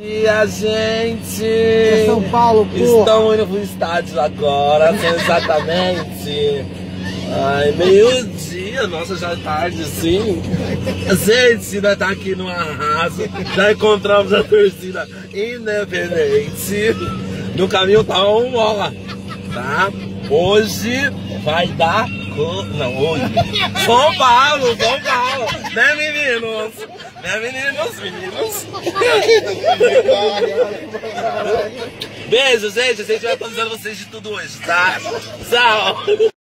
E a gente. É São Paulo, pô. Estamos indo pro estádio agora, são exatamente. Ai, meio-dia, nossa, já é tarde sim. Gente, ainda tá aqui no arraso. Já encontramos a torcida independente. No caminho tá um mola, tá? Hoje vai dar. co- Não, hoje. São Paulo, São Paulo. Né, meninos? Né, meninos? Meninos? Beijo, gente. A gente vai atualizando vocês de tudo hoje, tá? Tchau.